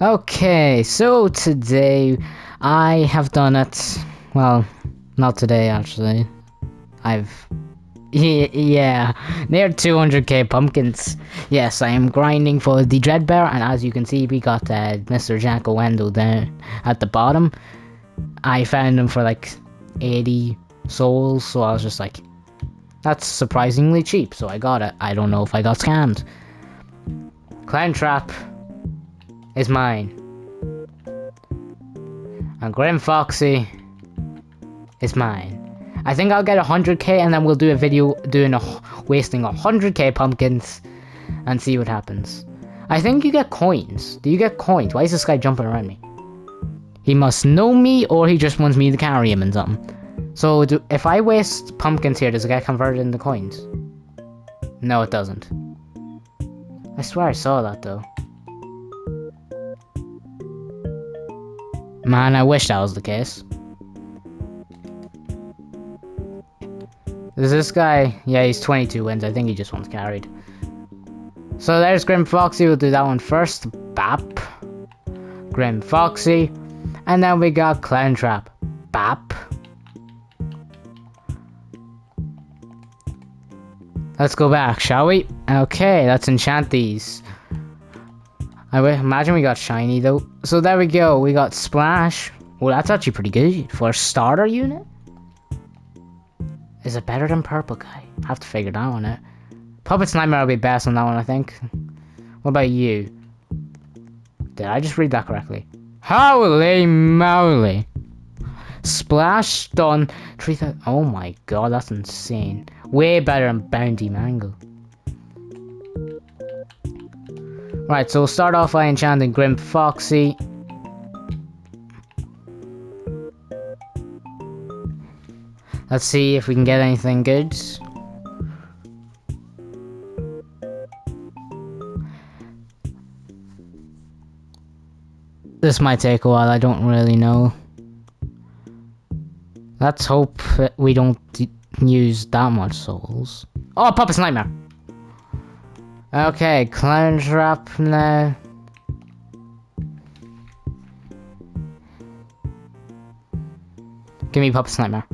Okay, so today I have done it. Well, not today actually. I've. Yeah, near 200k pumpkins. Yes, I am grinding for the Dread Bear, and as you can see, we got uh, Mr. Jack Wendell down at the bottom. I found him for like 80 souls, so I was just like, that's surprisingly cheap, so I got it. I don't know if I got scammed. Clown Trap is mine. And Grim Foxy is mine. I think I'll get 100k and then we'll do a video doing a wasting 100k pumpkins and see what happens. I think you get coins. Do you get coins? Why is this guy jumping around me? He must know me or he just wants me to carry him and something. So do, if I waste pumpkins here, does it get converted into coins? No, it doesn't. I swear I saw that though. Man, I wish that was the case. Is this guy? Yeah, he's 22 wins. I think he just wants carried. So there's Grim Foxy. We'll do that one first. Bap. Grim Foxy. And then we got Clown Trap. Bap. Let's go back, shall we? Okay, let's enchant these. Oh, I imagine we got shiny though. So there we go. We got splash. Well, that's actually pretty good for a starter unit. Is it better than purple guy? I have to figure that one out. Puppet's Nightmare will be best on that one, I think. What about you? Did I just read that correctly? Holy moly! Splash stun 3000. Oh my god, that's insane. Way better than Bounty Mango. Right, so we'll start off by enchanting Grim Foxy. Let's see if we can get anything good. This might take a while, I don't really know. Let's hope we don't use that much souls. Oh, Puppet's Nightmare! Okay, Clown Trap now. Give me Puppet's Nightmare.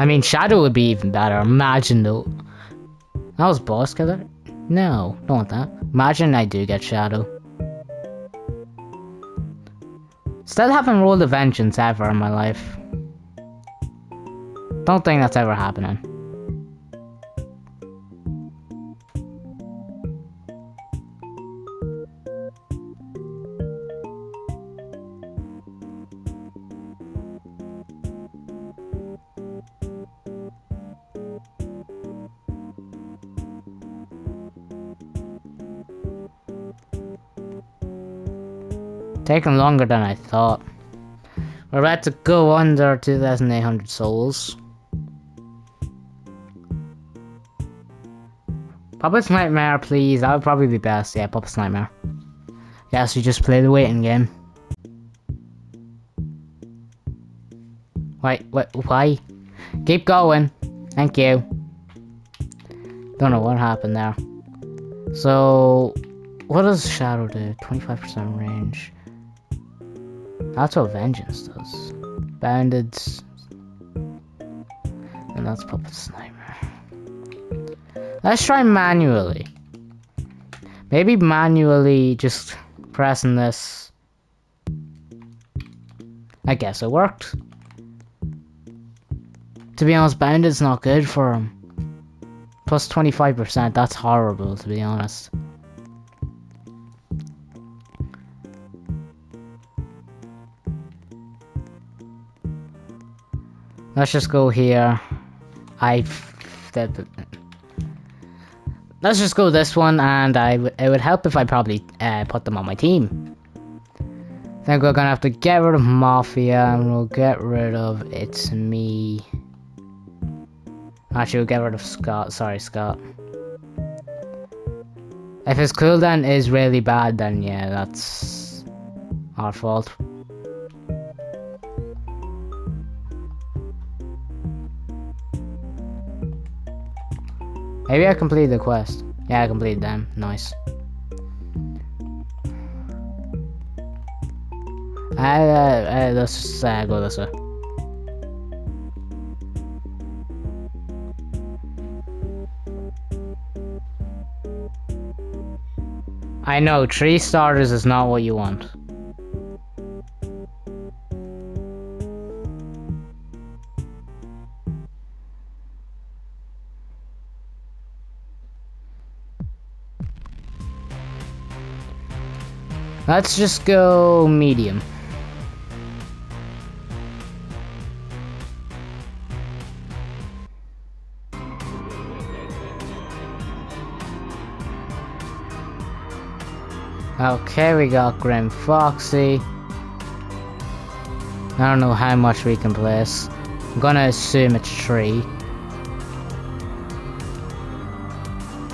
I mean, Shadow would be even better. Imagine though. That was Boss Killer? No, don't want that. Imagine I do get Shadow. Still haven't rolled a Vengeance ever in my life. Don't think that's ever happening. Taking longer than I thought. We're about to go under 2,800 souls. Puppet's Nightmare, please. That would probably be best. Yeah, Puppet's Nightmare. Yes, we just play the waiting game. Wait, wait, why? Keep going. Thank you. Don't know what happened there. So, what does Shadow do? 25% range. That's what Vengeance does. Banded. And that's Puppet Sniper. Let's try manually. Maybe manually just pressing this. I guess it worked. To be honest, Banded's not good for him. Plus 25%, that's horrible to be honest. Let's just go here. I... That, Let's just go this one, and I. it would help if I probably uh, put them on my team. Then we're gonna have to get rid of Mafia, and we'll get rid of It's Me. Actually, we'll get rid of Scott. Sorry, Scott. If his cooldown is really bad, then yeah, that's our fault. Maybe I completed the quest. Yeah, I completed them. Nice. Uh, uh, let's uh, go this way. I know, three starters is not what you want. Let's just go medium. Okay, we got Grim Foxy. I don't know how much we can place. I'm gonna assume it's three.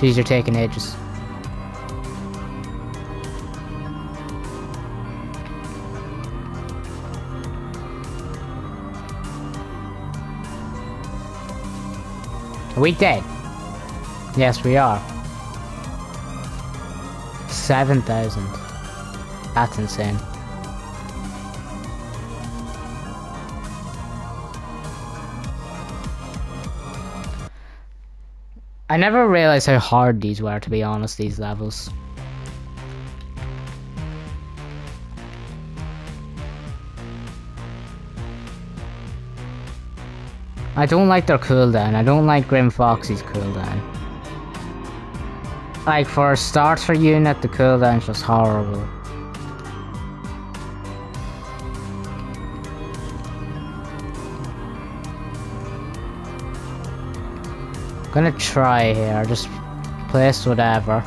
Jeez, you're taking ages. Are we dead? Yes, we are. 7,000. That's insane. I never realized how hard these were, to be honest, these levels. I don't like their cooldown. I don't like Grim Foxy's cooldown. Like, for a starter unit, the cooldown's just horrible. Gonna try here, just place whatever.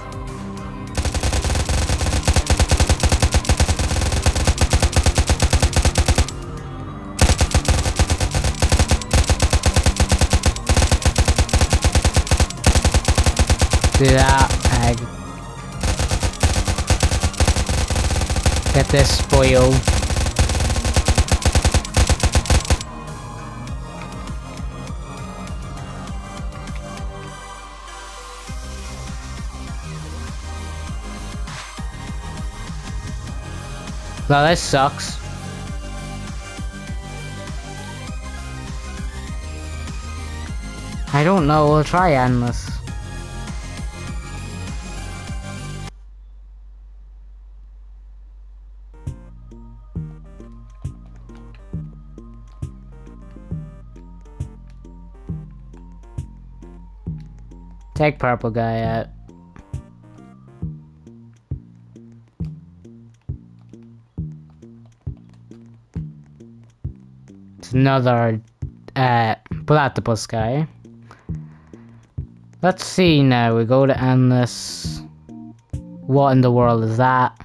That, egg. Get this spoil. Well, this sucks. I don't know, we'll try endless. Take purple guy out. It's another uh, platypus guy. Let's see now. We go to endless. What in the world is that?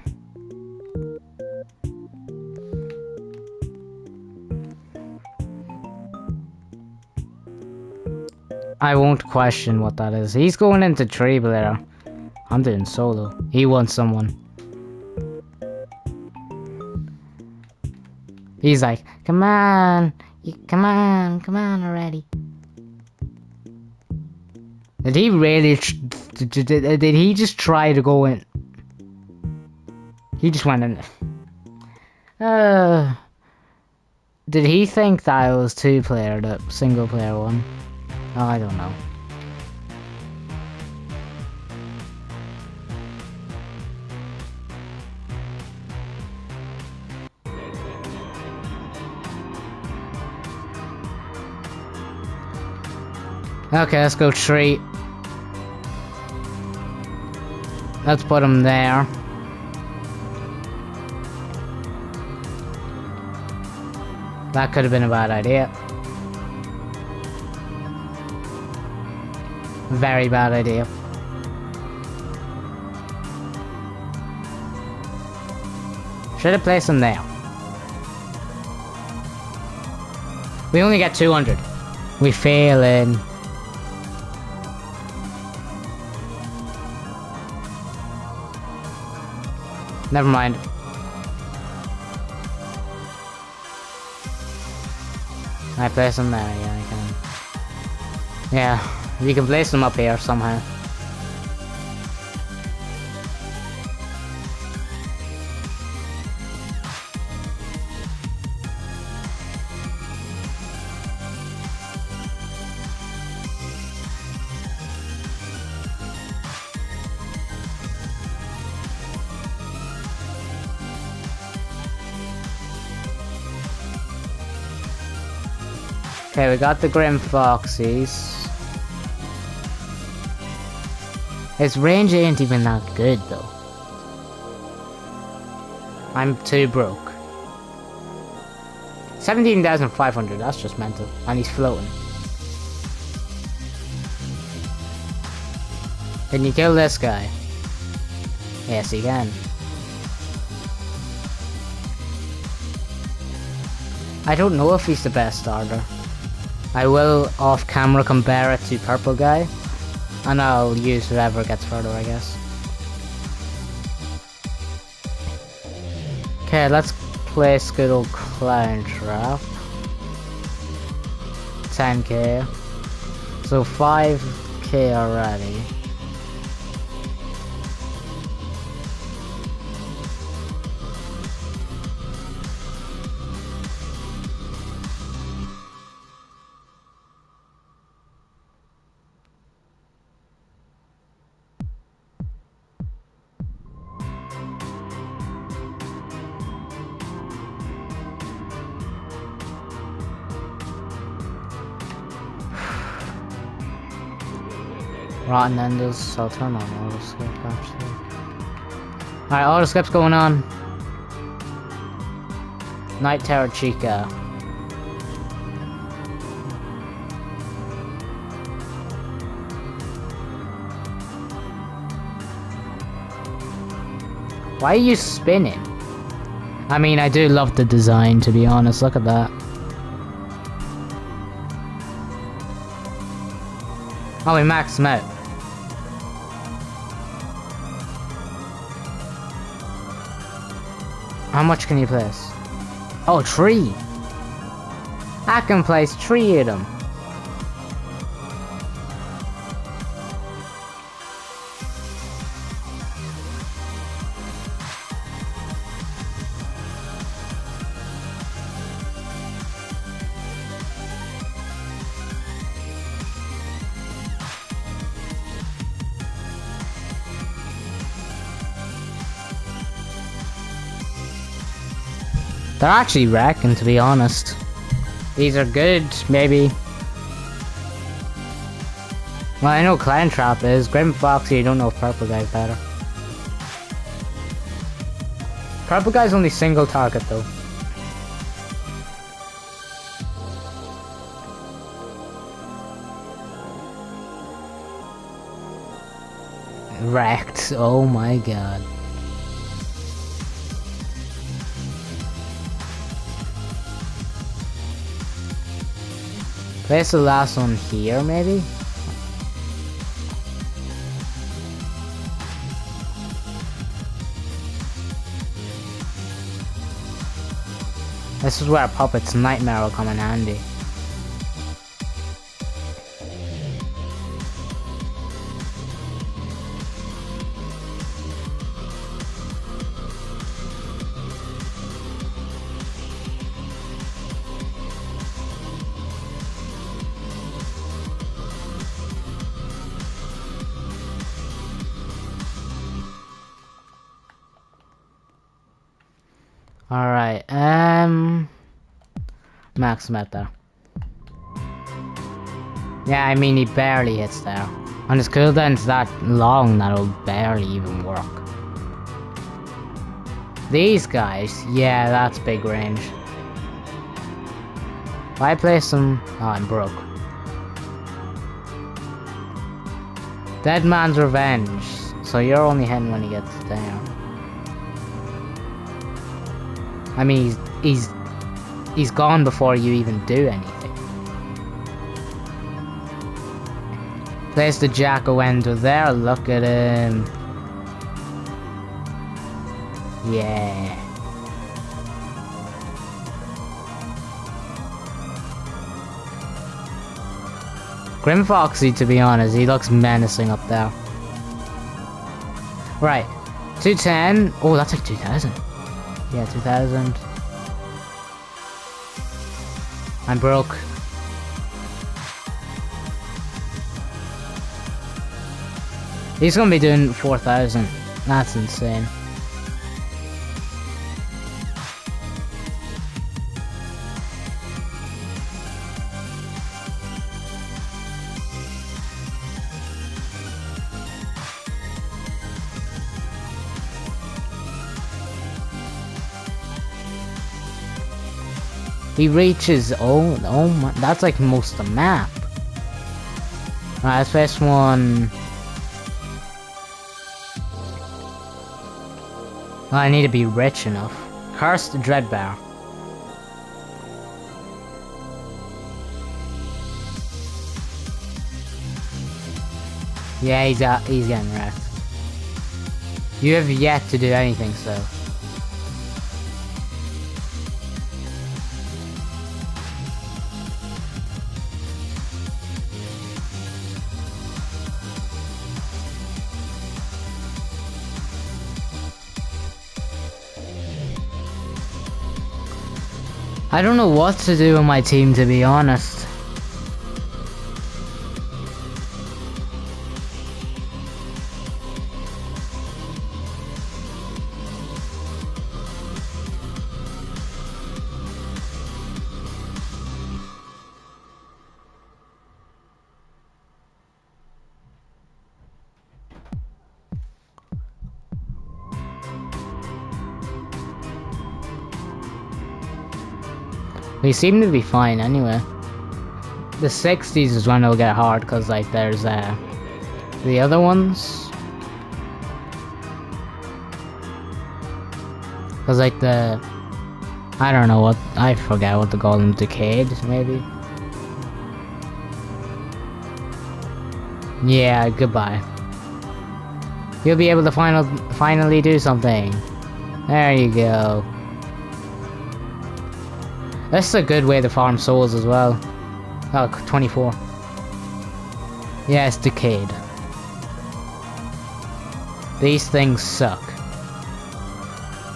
I won't question what that is. He's going into there. I'm doing solo. He wants someone. He's like, come on, come on, come on already. Did he really? Did, did, did he just try to go in? He just went in. Uh, did he think that it was two player, the single player one? Oh, I don't know. Okay, let's go tree. Let's put him there. That could have been a bad idea. Very bad idea. Should have placed him there. We only get 200. We fail in. Never mind. I place them there? Yeah, I can. Yeah, you can place them up here somehow. Okay, we got the Grim Foxies. His range ain't even that good though. I'm too broke. 17,500, that's just mental. And he's floating. Can you kill this guy? Yes, he can. I don't know if he's the best starter. I will off camera compare it to purple guy. And I'll use whoever gets further I guess. Okay, let's place good old clown trap. 10k. So 5k already. Rotten Enders, I'll turn on auto skip actually. Alright, skip's going on. Night Terror Chica. Why are you spinning? I mean, I do love the design, to be honest. Look at that. Oh, we maxed him out. How much can you place? Oh, three! I can place three of them. They're actually wrecking, to be honest. These are good, maybe. Well, I know Clown Trap is. Grim Foxy, I don't know if Purple Guy's better. Purple Guy's only single target, though. Wrecked. Oh my god. Place the last one here, maybe? This is where Puppet's Nightmare will come in handy. Met there. Yeah, I mean, he barely hits there. And his cooldown's that long that it'll barely even work. These guys, yeah, that's big range. If I place them... Oh, I'm broke. Dead Man's Revenge. So you're only hitting when he gets down. I mean, he's, he's, he's gone before you even do anything. Place the Jack-O' there, look at him. Yeah. Grim Foxy, to be honest, he looks menacing up there. Right. 210. Oh, that's like 2000. Yeah, 2000. I'm broke. He's gonna be doing 4,000. That's insane. He reaches, oh, oh my, that's like most of the map. Alright, first one. I need to be rich enough. Cursed Dreadbear. Yeah, he's out, he's getting wrecked. You have yet to do anything, so. I don't know what to do with my team to be honest. We seem to be fine anyway. The 60s is when it'll get hard because like there's uh, the other ones. Because like the... I don't know what... I forget what to call them. Decayed, maybe? Yeah, goodbye. You'll be able to final, finally do something. There you go. That's a good way to farm souls as well. Oh, 24. Yeah, it's decayed. These things suck.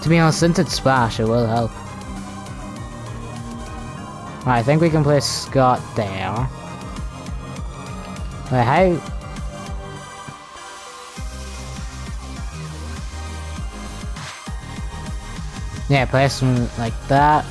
To be honest, since it's splash, it will help. Right, I think we can place Scott there. Wait, how... Yeah, place him like that.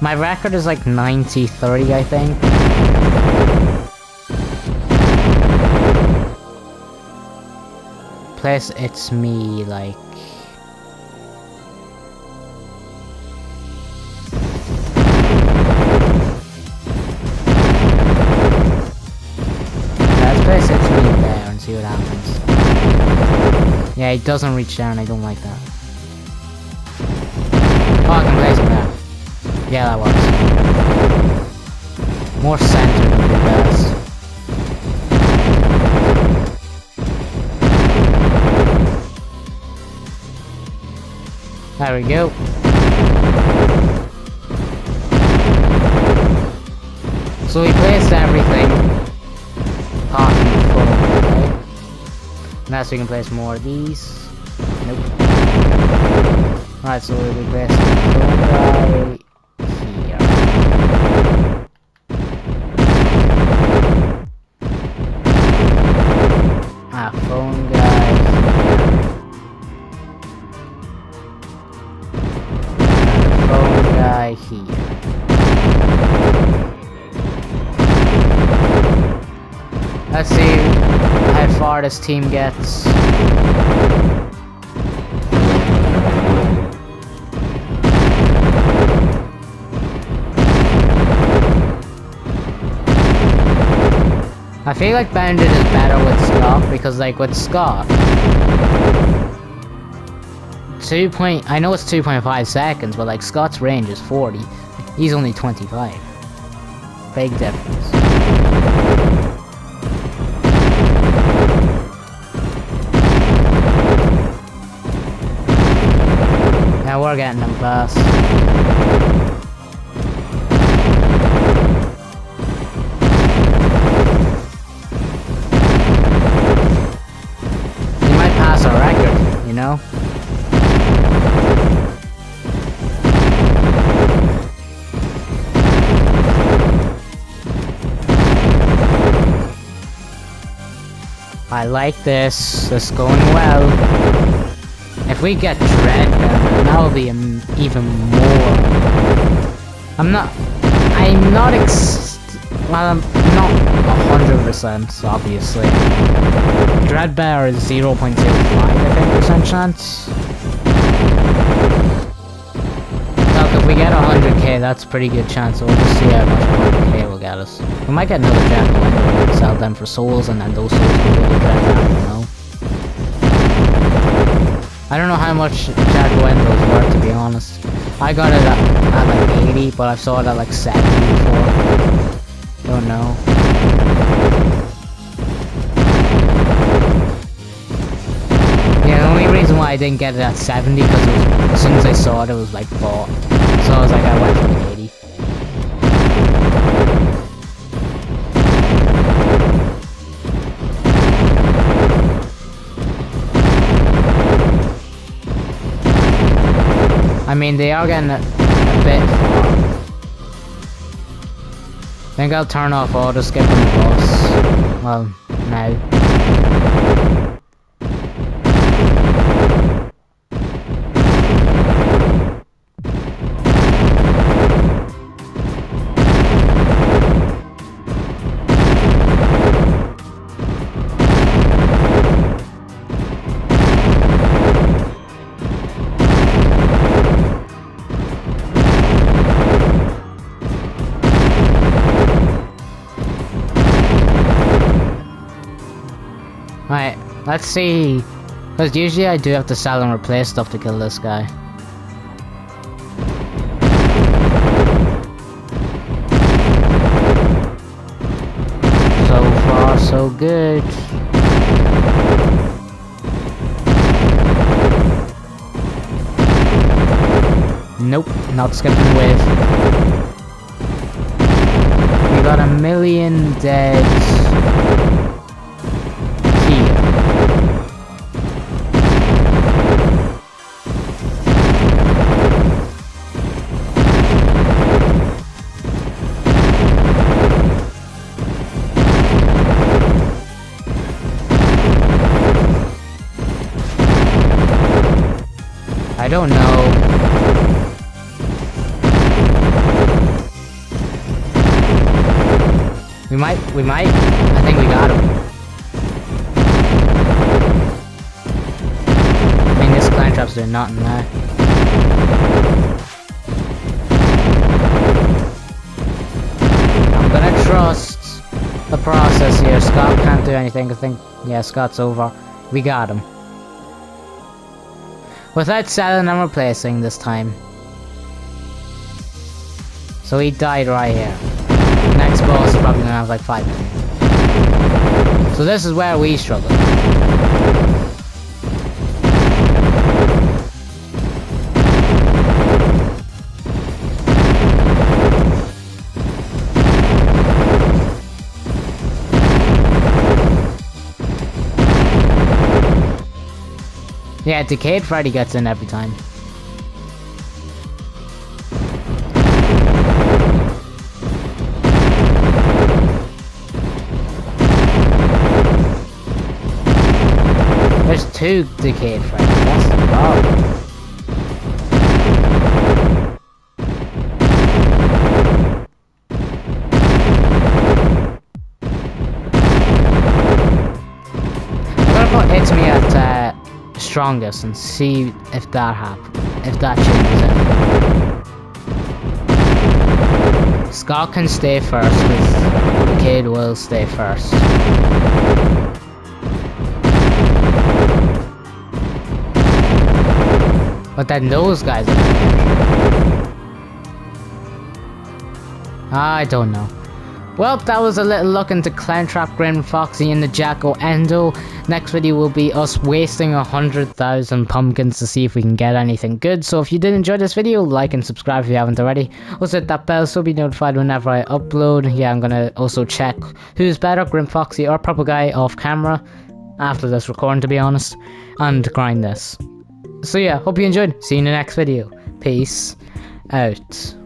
My record is like 90-30, I think. Plus, it's me, like... Let's there and see what happens. Yeah, it doesn't reach down, I don't like that. Yeah, that was. More centered would be best. There we go. So we placed everything apart the? Now so we can place more of these. Nope. Alright, so we place team gets. I feel like Bandit is better with Scott because like with Scott, 2 point I know it's 2.5 seconds but like Scott's range is 40 he's only 25 big difference. Now we're getting them fast. We might pass our record, you know? I like this. Is going well. If we get Dread, that'll be even more. I'm not. I'm not ex. Well, I'm not hundred percent, obviously. Dreadbear is zero point zero five, I think, percent chance. Look, if we get 100k, that's pretty good chance. So we'll just see how much 100k will get us. We might get another Jack sell them for souls, and then those souls will go to Dread. I don't know. I don't know how much Jack Wendel's worth, to be honest. I got it at, at like 80, but I've saw it at like 70 before. Don't know. Yeah, the only reason why I didn't get it at 70 because as soon as I saw it, it was like bought. So I was like, I went for 80. Mean, they are getting a, bit far. think I'll turn off auto skip on the boss. Well, now. Right, let's see. Because usually I do have to sell and replace stuff to kill this guy. So far, so good. Nope, not skipping wave. We got a million dead I don't know. We might, we might. I think we got him. I mean, this clown trap's doing nothing there. I'm gonna trust the process here. Scott can't do anything. I think, yeah, Scott's over. We got him. Without selling and replacing this time. So he died right here. Next boss is probably gonna have like 5. So this is where we struggle. Yeah, Decayed Freddy gets in every time. There's two Decayed Freddy, that's the problem. Strongest and see if that happens, if that changes anything. Scott can stay first, because Cade will stay first. But then those guys... I don't know. Well, that was a little look into Clown Trap, Grim Foxy, and the Jacko Endo. Next video will be us wasting a hundred thousand pumpkins to see if we can get anything good. So if you did enjoy this video, like and subscribe if you haven't already. Also hit that bell so be notified whenever I upload. Yeah, I'm gonna also check who's better, Grim Foxy or Purple Guy off camera after this recording to be honest, and grind this. So yeah, hope you enjoyed. See you in the next video. Peace out.